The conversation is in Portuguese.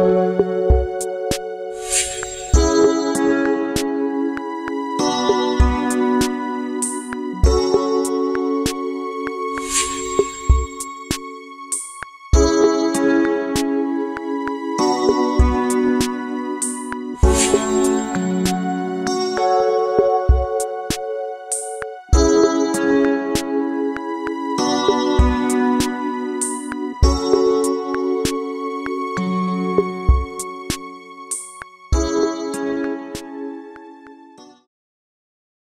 Música